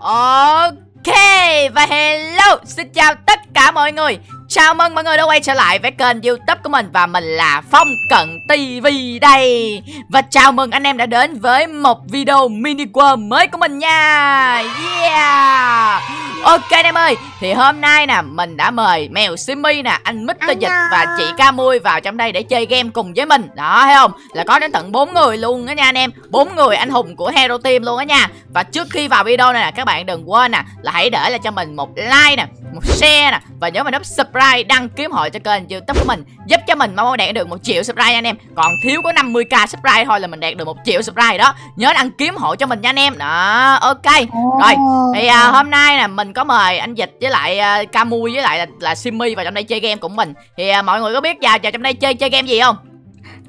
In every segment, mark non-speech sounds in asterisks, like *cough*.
Okay! Và hello Xin chào tất cả mọi người. Chào mừng mọi người đã quay trở lại với kênh youtube của mình Và mình là Phong Cận TV đây. Và chào mừng anh em đã đến với một video mini world mới của mình nha. Yeah. Ok anh em ơi Thì hôm nay nè mình đã mời mèo Simmy nè Anh Mr. Dịch và chị Ca Mui vào trong đây để chơi game cùng với mình. Đó thấy không? Là có đến tận bốn người luôn đó nha anh em. Bốn người anh hùng của Hero Team luôn đó nha. Và trước khi vào video này nè các bạn đừng quên nè Là hãy để lại cho mình một like nè Một share nè. Và nhớ mình nút subscribe đăng ký hội cho kênh youtube của mình Giúp cho mình mau đạt được một triệu subscribe anh em. Còn thiếu có 50k subscribe thôi là mình đạt được một triệu subscribe đó. Nhớ đăng ký hội cho mình nha anh em. Đó ok. Rồi thì à, hôm nay nè mình có mời anh Dịch với lại à, Camui với lại là, là Simmy vào trong đây chơi game cùng mình. Thì à, mọi người có biết vào, vào trong đây chơi chơi game gì không?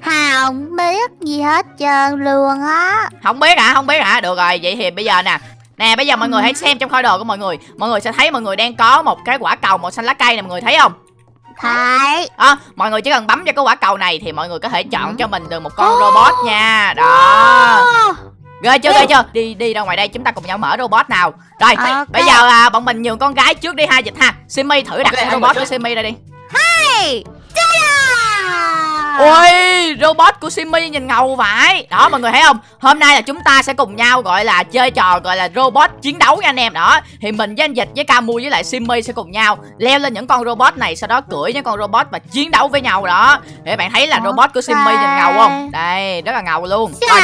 Không biết gì hết trơn luôn á. Không biết hả? Không biết hả? Được rồi, vậy thì bây giờ nè Nè bây giờ mọi người hãy xem trong kho đồ của mọi người. Mọi người sẽ thấy mọi người đang có một cái quả cầu màu xanh lá cây nè mọi người thấy không? Thấy. À, mọi người chỉ cần bấm vào cái quả cầu này thì mọi người có thể chọn cho mình được một con robot nha. Đó. Ghê chưa ghê chưa? Đi đi ra ngoài đây chúng ta cùng nhau mở robot nào. Rồi okay. bây giờ à, bọn mình nhường con gái trước đi ha dịch ha. Simi thử đặt okay, robot của simi ra đi. Hey Ôi, robot của Simmy nhìn ngầu vãi Đó mọi người thấy không? Hôm nay là chúng ta sẽ cùng nhau gọi là chơi trò gọi là robot chiến đấu nha anh em. Đó Thì mình với anh Dịch với Camu với lại Simmy sẽ cùng nhau Leo lên những con robot này Sau đó cưỡi những con robot và chiến đấu với nhau. Đó Để bạn thấy là robot của Simmy nhìn ngầu không? Đây, rất là ngầu luôn. Rồi,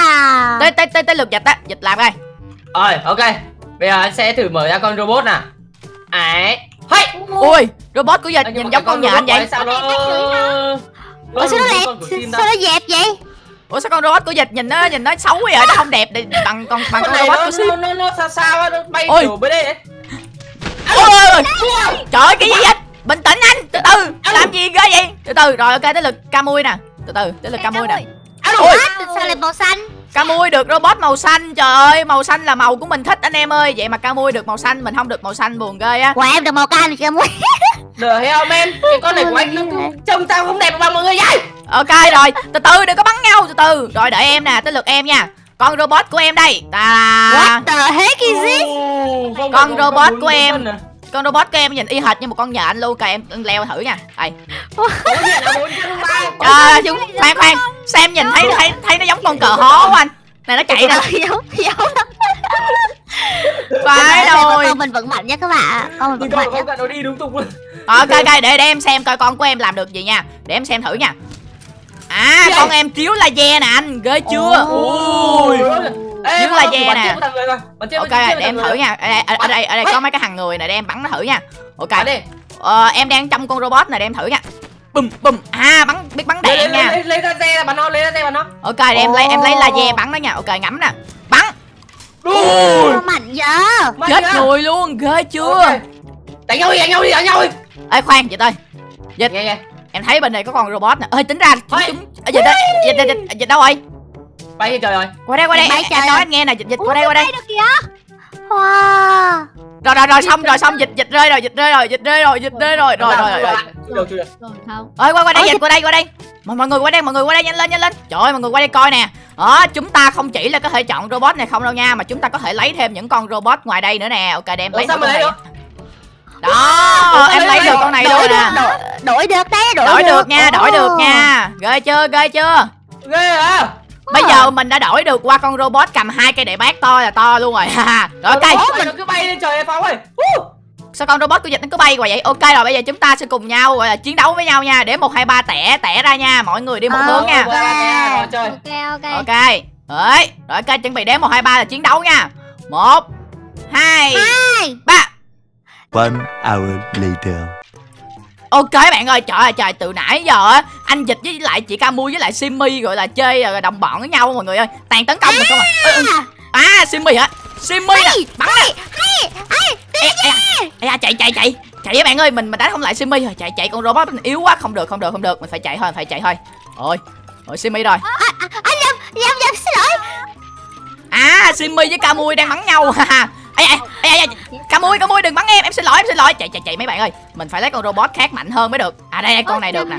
tới, tới, tới, tới lượt Dịch á. Dịch làm coi. Rồi, ok. Bây giờ anh sẽ thử mở ra con robot nè Ấy. Hey. Ui, robot của Dịch nhìn giống con nhện vậy. Sao nó Ủa sao nó đẹp Sao nó dẹp vậy Ủa sao con robot của dịch nhìn nó nhìn nó xấu vậy nó không đẹp để bằng con bằng con, con robot của Sim. Nó, nó, nó sao sao nó bay Ôi. kiểu bên đây. Ôi, Trời ơi cái gì vậy? Bình tĩnh anh, từ từ. Làm gì ghê vậy? Từ từ rồi ok tới lượt Camui nè. Từ từ, tới lượt Camui nè. Ôi, sao lại màu xanh? Camui được robot màu xanh Trời ơi màu xanh là màu của mình thích anh em ơi Vậy mà Camui được màu xanh Mình không được màu xanh buồn ghê á Của em được màu cam kìa muối The hell man Cái con này của anh nó trông tao không đẹp bằng mọi người vậy? Ok rồi Từ từ đừng có bắn nhau Từ từ. Rồi đợi em nè Tới lượt em nha. Con robot của em đây Ta What the heck is this? Con robot của em. con robot của em nhìn y hệt như một con nhện luôn kìa em leo thử nha. Đây. Trời chúng khoan khoan. xem nhìn thấy thấy thấy nó giống con cờ hó của anh. Này nó chạy nè. giống giống *laughs* phải rồi. con mình vẫn mạnh nha các bạn. Con mình vẫn mạnh nha. nó đi đúng tục luôn. Ok ok để để em xem coi con của em làm được gì nha. Để em xem thử nha. À con em chiếu laser nè anh ghê chưa? Ui chiếu laser nè. Ok để em thử nha. ở đây, ở đây có mấy cái hàng người này để em bắn nó thử nha. Ok. Ờ, em đang trong con robot này để em thử nha. Bùm bùm. À bắn biết bắn đạn nha. lấy lấy laser bắn nó lấy laser bắn nó. Ok để em lấy em lấy laser bắn nó nha. Ok ngắm nè ui mạnh giờ chết người luôn ghê chưa? Đánh nhau đi đánh nhau đi đánh nhau đi. Ê khoan vậy thôi. Dịch nghe nghe em thấy bên này có con robot nè. Ơi tính ra chúng chúng dịch đó dịch dịch dịch dịch đâu rồi? Bay trên trời rồi qua đây qua đây. Em nói anh nghe nè. Dịch dịch qua đây qua đây. được kìa wow rồi rồi rồi xong rồi xong dịch dịch rơi rồi dịch rơi rồi dịch rơi rồi dịch rơi rồi. Rồi rồi rồi rồi rồi. ơi qua qua đây dịch qua đây qua đây. Mọi mọi người qua đây mọi người qua đây nhanh lên nhanh lên. Trời ơi mọi người qua đây coi nè. Đó chúng ta không chỉ là có thể chọn robot này không đâu nha mà chúng ta có thể lấy thêm những con robot ngoài đây nữa nè. Ok để em lấy sao mà lấy được? Đó em lấy được con này luôn nè. đổi được đấy đổi, đổi được nha đổi được nha. Ghê chưa ghê chưa? Ghê à Bây giờ mình đã đổi được qua con robot cầm hai cây đại bác to là to luôn rồi ha. Rồi ok. Mình cứ bay lên trời pháo ơi. Sao con robot của dịch nó cứ bay qua vậy? Ok rồi bây giờ chúng ta sẽ cùng nhau gọi là chiến đấu với nhau nha. Để một hai ba tẻ tẻ ra nha. Mọi người đi một hướng nha. Ok ok. Ok. Đấy. Rồi ok chuẩn bị đếm một hai ba là chiến đấu nha. một hai ba One hour later. Ok bạn ơi, trời ơi trời, từ nãy giờ á anh dịch với lại chị Camu với lại Simmy gọi là chơi rồi đồng bọn với nhau mọi người ơi. Tàn tấn công mình không à. À Simmy hả? Simmy nè, bắn nè. Ê chạy chạy chạy. Chạy với bạn ơi, mình mình đánh không lại Simmy rồi. Chạy chạy con robot mình yếu quá, không được không được không được, mình phải chạy thôi, phải chạy thôi. Ôi. Ôi Simmy rồi. Anh nhầm, nhầm nhầm xin lỗi. À Simmy với Camui đang bắn nhau ha. Ê ê ê ê Camui Camui đừng bắn em, em xin lỗi em xin lỗi. Chạy chạy chạy mấy bạn ơi. Mình phải lấy con robot khác mạnh hơn mới được. À đây đây con này được nè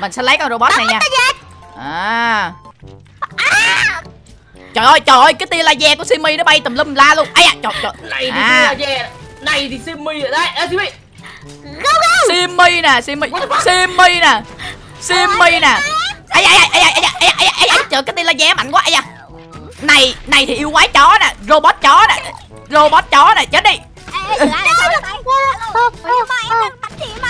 mình sẽ lấy con robot này nha. à. trời ơi trời ơi cái tia laser của simi nó bay tùm lum la luôn. Ấy à trời trời. Này thì à. này thì simi rồi đấy à, simi. Go go simi nè simi. Simi nè. Simi nè. ấy ấy ấy ấy ấy ấy ấy trời cái tia laser mạnh quá ấy à này này thì yêu quái chó nè robot chó nè. Robot chó nè chết đi. *laughs* Nhưng mà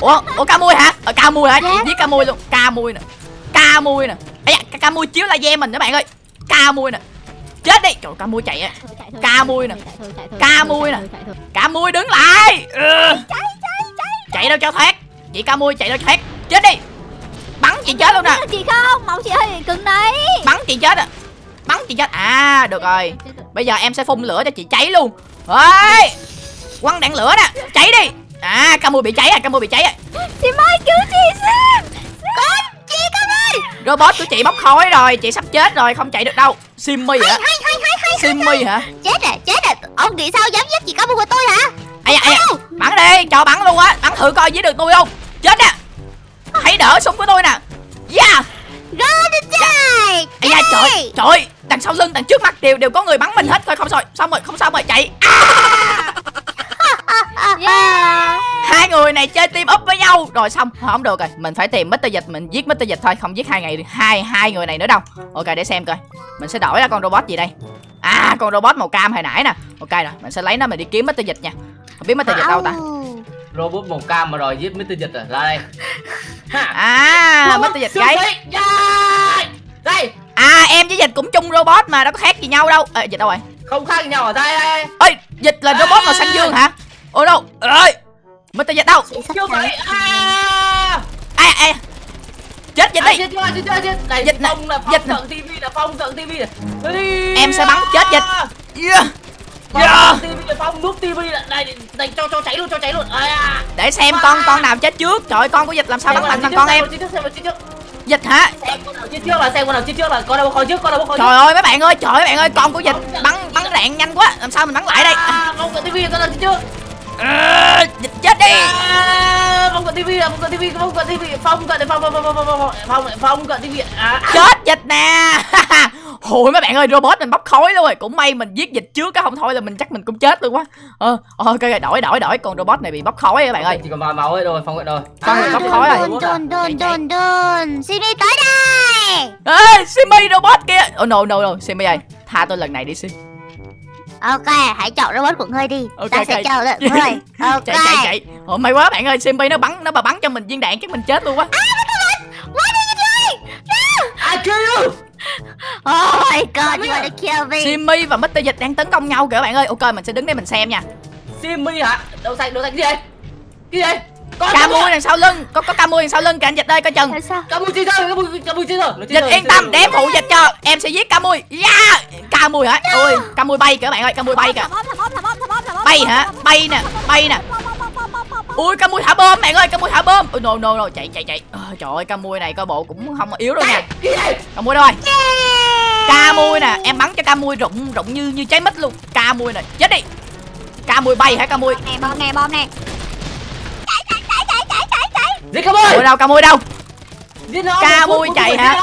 ủa ủa ca mui hả? Ờ, ca mui hả? Dạ. chị giết ca mui luôn. Ca mui nè. Ca mui nè. Ấy da, ca mui chiếu laser mình các bạn ơi. Ca mui nè. Chết đi. Trời ca mui chạy á. Ca mui nè. Ca mui nè. ca mui đứng lại. Ừ. chạy đâu cho thoát. Chị ca mui chạy đâu cho thoát. Chết đi. Bắn chị chết luôn nè. chị không. Mẫu chị hơi cứng đấy. Bắn chị chết à. Bắn chị chết. À được rồi. Bây giờ em sẽ phun lửa cho chị cháy luôn. Ơi quăng đạn lửa nè. Cháy đi à ca mui bị cháy à ca mui bị cháy à. Chị mới cứu chị xem. Con chị con ơi. Robot của chị bốc khói rồi chị sắp chết rồi không chạy được đâu. Simmy hả? Hay hay hay hay simmy hả? Chết rồi chết rồi. Ông nghĩ sao dám giết chị con của tôi hả? Ai da, ai da. bắn đi cho bắn luôn á. Bắn thử coi giết được tôi không. Chết nè. Hãy đỡ súng của tôi nè. Yeah Go to die ai da trời trời ơi, đằng sau lưng đằng trước mặt đều đều có người bắn mình hết. Thôi không rồi xong rồi không sao rồi chạy yeah. hai người này chơi team up với nhau. Rồi xong không được rồi. Mình phải tìm Mr. Dịch mình giết Mr. Dịch thôi không giết hai ngày hai hai người này nữa đâu. Ok để xem coi. Mình sẽ đổi ra con robot gì đây? À con robot màu cam hồi nãy nè. Ok rồi mình sẽ lấy nó mình đi kiếm Mr. Dịch nha. Không biết Mr. Dịch đâu ta? Robot màu cam mà đòi giết Mr. Dịch à? Ra đây. À Mr. Dịch cái đây. À em với Dịch cũng chung robot mà đâu có khác gì nhau đâu. Ê, Dịch đâu rồi? Không khác nhau ở đây đây ơi Dịch là robot màu xanh dương hả ôi đâu? Ơi Mr. Dịch đâu? Sắp siêu thấy đấy à. Ai ai chết Dịch À, đi. chết chết chưa chết này Dịch này, phong là phong cận tv là phong cận tv này. Em sẽ bắn. Chết dịch. yeah. Yeah. tv là phong núp tv là này này cho cho cháy luôn cho cháy luôn. À để xem con con nào chết trước. Trời con của Dịch làm sao bắn mạnh bằng con em? chết chết Dịch hả? Xem con nào chết trước là xem con nào chết trước là con nào khỏi trước con khỏi trước. Trời ơi mấy bạn ơi, trời ơi mấy bạn ơi, con của dịch bắn bắn đạn nhanh quá, làm sao mình bắn lại đây? à, phong cận tv con nào chết trước À, dịch chết đi. à, phong cận là phong cận tv phong cận tv phong cận phong phong phong phong phong phong phong phong cận tv à Chết dịch nè. *laughs* Hồi mấy bạn ơi, robot mình bốc khói luôn rồi. Cũng may mình giết dịch trước cái không thôi là mình chắc mình cũng chết luôn quá. Ờ, ok ok, đổi đổi đổi con robot này bị bốc khói các bạn ơi. chỉ còn máu máu ấy rồi phong rồi người À, bốc khói rồi. đồn đồn đồn đồn đồn Simi tới đây Ê, Simi robot kia. Oh no no no, Simi ơi, tha tôi lần này đi Sim. Ok, hãy chọn robot của ngươi đi Ok, Ta ok. sẽ chờ đợi ngươi *laughs* Ok Chạy chạy chạy. Ồ may quá bạn ơi, Simi nó bắn nó mà bắn cho mình viên đạn chắc mình chết luôn quá. I kill you Oh my god, you wanna kill me Simi và Mr. Dịch đang tấn công nhau kìa bạn ơi. Ok, mình sẽ đứng đây mình xem nha. Simmy hả đâu xanh đâu xanh cái gì cái gì Ca mui đằng sau lưng, có có ca mui đằng sau lưng kìa anh Dịch ơi coi chừng. Tại sao? Ca mui chết rồi, ca mui ca mui chết rồi. Nó chết Dịch yên tâm để em phụ dịch cho. Em sẽ giết ca mui yeah! Ca mui hả? Ôi ca mui bay kìa các bạn ơi Ca mui bay kìa. Bay hả? Bay nè Bay nè. Ui ca mui thả bom bạn ơi Ca mui thả bom. Ôi no no no chạy chạy chạy. Ờ, Trời ơi ca mui này coi bộ cũng không yếu đâu nha. Cái gì? Ca mui đâu rồi? Ca mui nè Em bắn cho ca mui rụng rụng như như trái mít luôn. Ca mui nè chết đi. Ca mui bay hả ca mui Nè, bom nè, bom nè Giết ca Ui mui. đâu ca mui đâu Giết nó. Ca một phút, mui một chạy hả?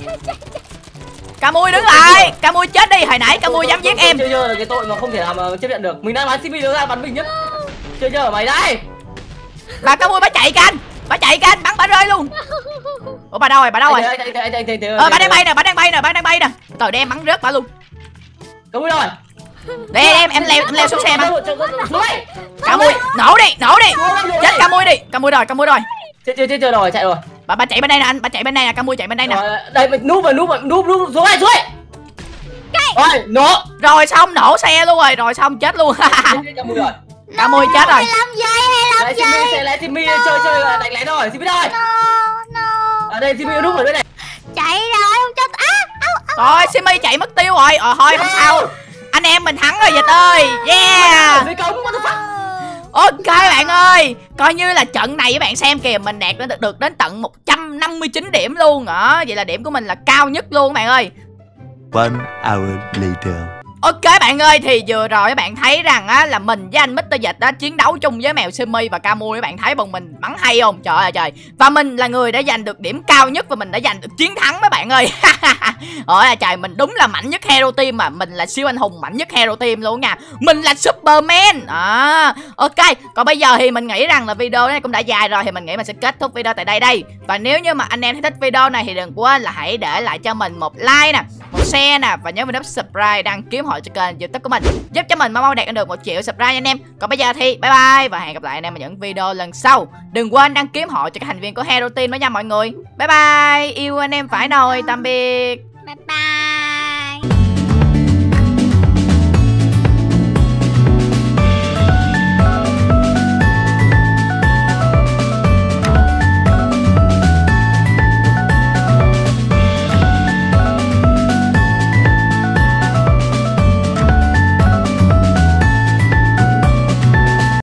giết nó. Ca mui đứng lại Ca mui chết đi Hồi nãy ca mui dám giết em Chơi chơi là cái tội mà không thể mà chấp nhận được. Mình đang bắn Simmy nó ra bắn mình nhá. Chơi chơi ở mày đây. Bà ca mui bà chạy canh Bà chạy canh bắn bà rơi luôn Ủa bà đâu rồi bà đâu rồi Ờ bà đang bay nè, bà đang bay nè, bà đang bay nè. Trời để em bắn rớt bà luôn. Ca mui đâu rồi? Để em em leo em leo xuống xe mà. Xuống đây. Ca mui, nổ đi, nổ đi. Chết ca mui đi, ca mui rồi, ca mui rồi. Chết chết chưa rồi, chạy rồi. Bà bà chạy bên đây nè anh, bà chạy bên đây nè, ca mui chạy bên đây nè. Rồi, đây núp vào núp vào núp núp xuống đây xuống đây. Rồi, nổ. Rồi xong nổ xe luôn rồi, rồi xong chết luôn. Ca mui rồi. *laughs* ca mui chết rồi. Làm dây, hay làm sẽ lấy Simmy chơi chơi đánh lén rồi. Simmy đâu rồi? No, no Ở đây Simmy núp ở bên này. Chạy rồi, không cho áo, áo Rồi Simi chạy mất tiêu rồi. Ờ thôi không sao. Anh em mình thắng rồi dịch ơi. Yeah. Ok bạn ơi Coi như là trận này các bạn xem kìa Mình đạt được, được đến tận 159 điểm luôn hả Vậy là điểm của mình là cao nhất luôn các bạn ơi One hour later. Ok bạn ơi thì vừa rồi các bạn thấy rằng á là mình với anh Mr. Dịch đã chiến đấu chung với mèo Simi và Camu các bạn thấy bọn mình bắn hay không? Trời ơi trời. Và mình là người đã giành được điểm cao nhất và mình đã giành được chiến thắng mấy bạn ơi. *laughs* Ôi là trời mình đúng là mạnh nhất Hero Team mà mình là siêu anh hùng mạnh nhất Hero Team luôn nha. Mình là Superman. À, ok. Còn bây giờ thì mình nghĩ rằng là video này cũng đã dài rồi thì mình nghĩ mình sẽ kết thúc video tại đây đây. Và nếu như mà anh em thấy thích video này thì đừng quên là hãy để lại cho mình một like nè một share nè, và nhớ mình nút subscribe, đăng ký hội cho kênh youtube của mình, giúp cho mình mau mau đạt được một triệu subscribe nha anh em. Còn bây giờ thì bye bye, và hẹn gặp lại anh em ở những video lần sau. Đừng quên đăng ký hội cho các thành viên của hero team đó nha mọi người. Bye bye, yêu anh em phải nồi, tạm biệt. Bye bye.